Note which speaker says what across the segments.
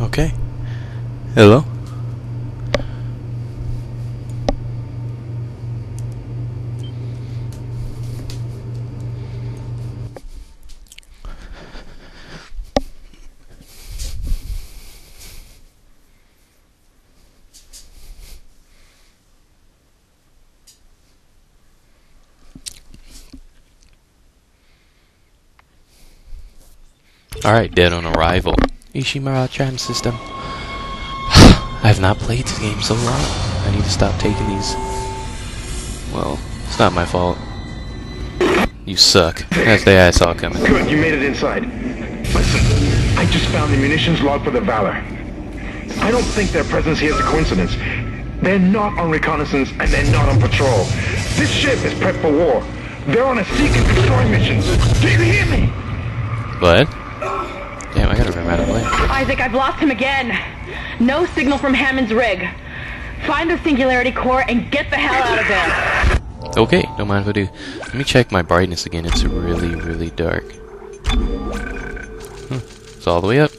Speaker 1: Okay. Hello? Alright, dead on arrival. Ishimura Tram System. I have not played this game so long. I need to stop taking these. Well, it's not my fault. You suck. That's the I saw coming.
Speaker 2: Good, you made it inside. Listen, I just found the munitions log for the Valor. I don't think their presence here is a coincidence. They're not on reconnaissance and they're not on patrol. This ship is prepped for war. They're on a seek and destroy mission. Do you hear me?
Speaker 1: What? Damn, I gotta remember how to play.
Speaker 3: Isaac, I've lost him again. No signal from Hammond's rig. Find the Singularity Core and get the hell out of there.
Speaker 1: Okay, don't mind if I do. Let me check my brightness again. It's really, really dark. Hmm, it's all the way up.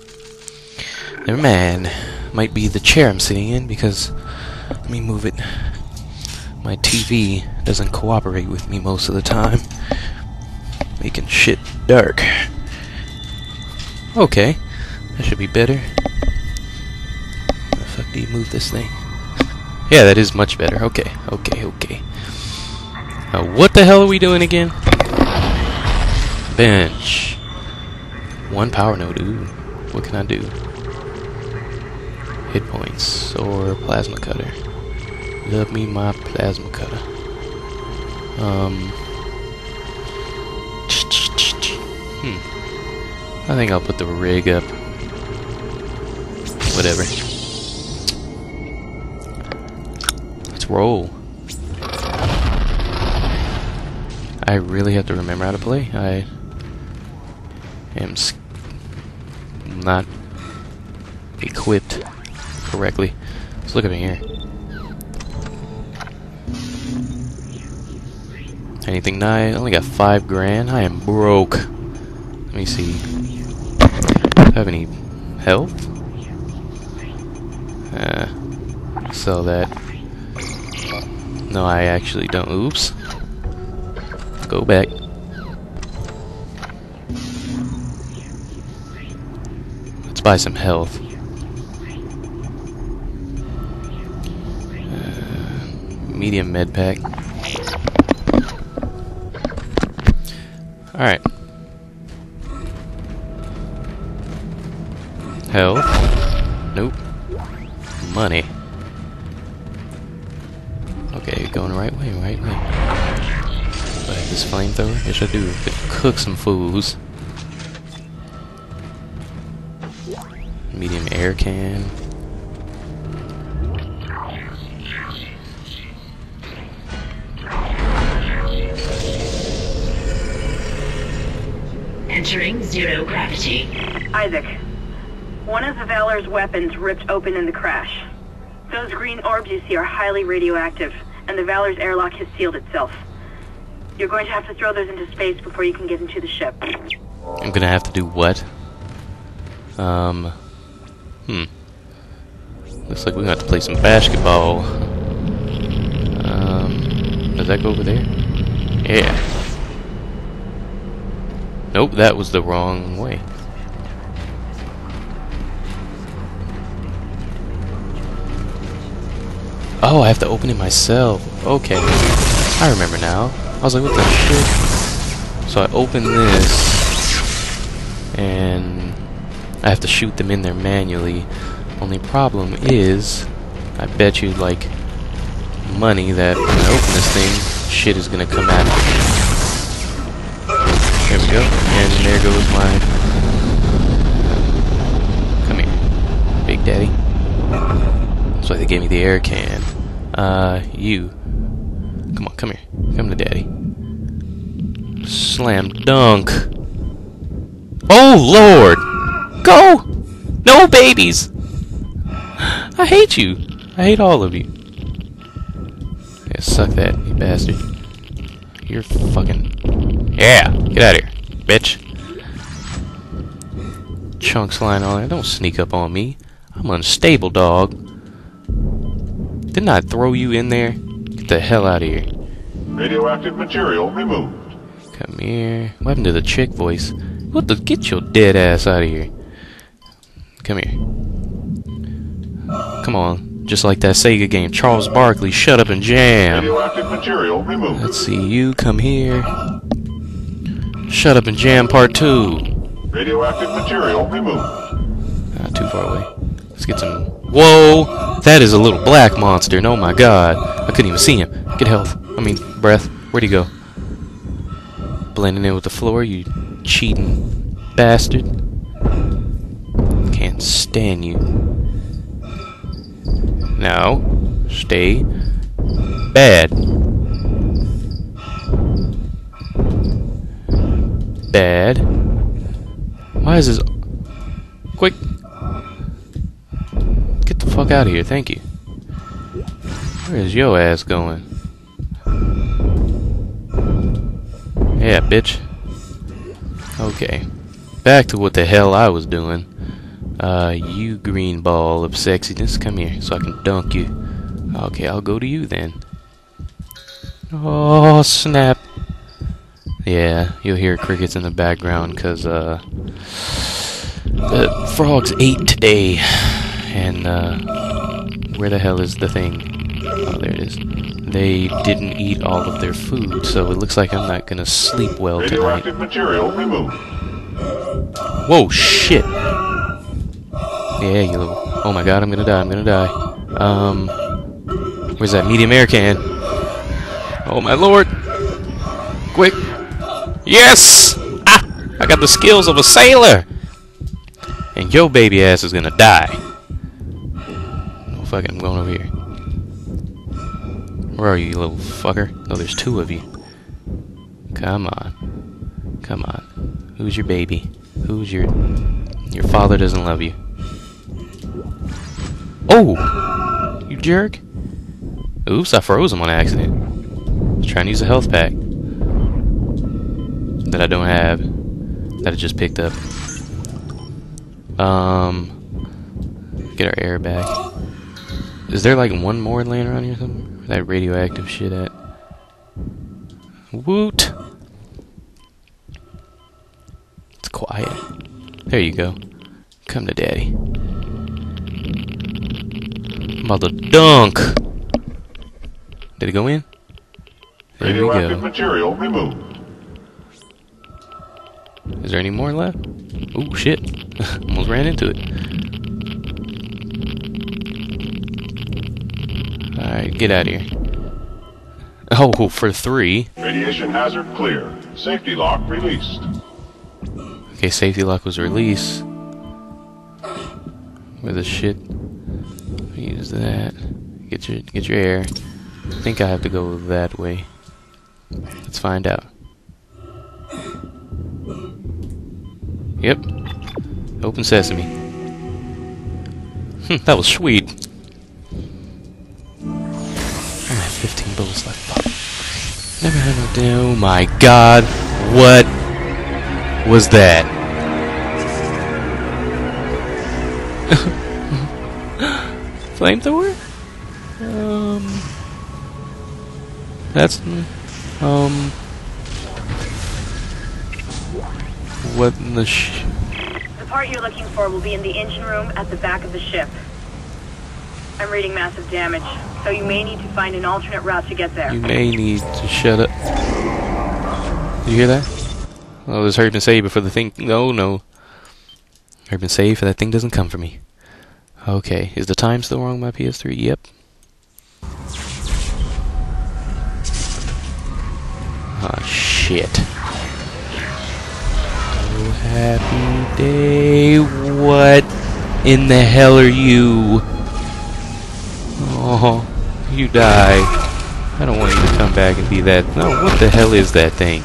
Speaker 1: Never mind. Might be the chair I'm sitting in because... Let me move it. My TV doesn't cooperate with me most of the time. Making shit dark. Okay. That should be better. How the fuck do you move this thing? Yeah, that is much better. Okay, okay, okay. Now, what the hell are we doing again? Bench. One power node. Ooh. What can I do? Hit points or plasma cutter. Love me my plasma cutter. Um. Hmm. I think I'll put the rig up. Whatever. Let's roll. I really have to remember how to play. I am not equipped correctly. Let's look up in here. Anything nice? I only got five grand. I am broke. Let me see. Do I have any health? Sell that. No, I actually don't. Oops. Go back. Let's buy some health. Uh, medium med pack. Alright. Health. Nope. Money. Okay, going the right way, right way. Do I have this flamethrower? Yes, I do. Could cook some fools. Medium air can.
Speaker 4: Entering zero gravity.
Speaker 3: Isaac, one of the Valor's weapons ripped open in the crash. Those green orbs you see are highly radioactive, and the Valor's airlock has sealed itself. You're going to have to throw those into space before you can get into the ship.
Speaker 1: I'm gonna have to do what? Um. Hmm. Looks like we're gonna have to play some basketball. Um. Does that go over there? Yeah. Nope, that was the wrong way. Oh, I have to open it myself. Okay. I remember now. I was like, what the shit? So I open this, and I have to shoot them in there manually. Only problem is, I bet you, like, money that when I open this thing, shit is gonna come out. There we go. And there goes my... Come here, Big Daddy. Gave me the air can. Uh, you. Come on, come here. Come to Daddy. Slam dunk. Oh, Lord! Go! No babies! I hate you. I hate all of you. Yeah, suck that, you bastard. You're fucking... Yeah! Get out of here, bitch. Chunks lying on there. Don't sneak up on me. I'm unstable, dog. Didn't I throw you in there? Get the hell out of here.
Speaker 5: Radioactive material removed.
Speaker 1: Come here. What happened to the chick voice? What the? Get your dead ass out of here. Come here. Come on. Just like that Sega game. Charles Barkley, shut up and jam.
Speaker 5: Radioactive material removed.
Speaker 1: Let's see. You come here. Shut up and jam part two.
Speaker 5: Radioactive material removed.
Speaker 1: Not too far away. Let's get some. Whoa! That is a little black monster. and Oh my god. I couldn't even see him. Get health. I mean, breath. Where'd he go? Blending in with the floor, you cheating bastard. Can't stand you. Now, stay bad. Bad. Why is this... fuck out of here, thank you. Where is your ass going? Yeah, bitch. Okay. Back to what the hell I was doing. Uh, you green ball of sexiness, come here so I can dunk you. Okay, I'll go to you then. Oh, snap. Yeah, you'll hear crickets in the background because, uh, the frogs ate today. And, uh, where the hell is the thing? Oh, there it is. They didn't eat all of their food, so it looks like I'm not gonna sleep well tonight.
Speaker 5: Material removed.
Speaker 1: Whoa, shit! Yeah, you little... Oh my god, I'm gonna die, I'm gonna die. Um... Where's that medium air can? Oh my lord! Quick! Yes! Ah! I got the skills of a sailor! And your baby ass is gonna die. Fuck it, I'm going over here. Where are you, you little fucker? Oh, there's two of you. Come on. Come on. Who's your baby? Who's your... Your father doesn't love you. Oh! You jerk. Oops, I froze him on accident. Trying to use a health pack. That I don't have. That I just picked up. Um... Get our air back. Is there like one more laying around here or something? That radioactive shit at? Woot! It's quiet. There you go. Come to daddy. I'm about to dunk! Did it go in? There we
Speaker 5: Radioactive
Speaker 1: go.
Speaker 5: material removed.
Speaker 1: Is there any more left? Oh shit. Almost ran into it. Alright, get out of here. Oh, for three.
Speaker 5: Radiation hazard clear. Safety lock released.
Speaker 1: Okay, safety lock was released. Where the shit? Use that. Get your get your air. I think I have to go that way. Let's find out. Yep. Open sesame. Hmm, that was sweet. Have 15 bullets left. Never had no damn. Oh my god. What was that? Flamethrower? Um. That's. Um. What in the sh.
Speaker 3: The part you're looking for will be in the engine room at the back of the ship. I'm reading massive damage, so you may need to find an alternate route to get there.
Speaker 1: You may need to shut up. Did you hear that? Oh, there's hurry and save before the thing. No, no. Hurry and save for that thing doesn't come for me. Okay, is the time still wrong on my PS3? Yep. Ah, shit. Oh, happy day. What in the hell are you? Oh, you die. I don't want you to come back and be that. No, what the hell is that thing?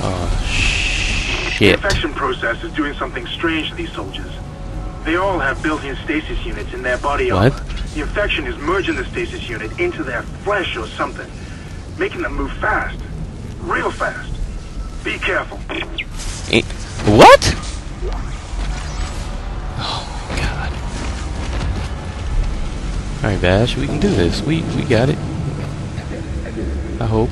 Speaker 1: Oh, shit.
Speaker 6: The infection process is doing something strange to these soldiers. They all have built-in stasis units in their body
Speaker 1: What?
Speaker 6: armor. The infection is merging the stasis unit into their flesh or something, making them move fast, real fast. Be careful.
Speaker 1: Eh, What? Alright, Vash, we can do this. We we got it. I hope.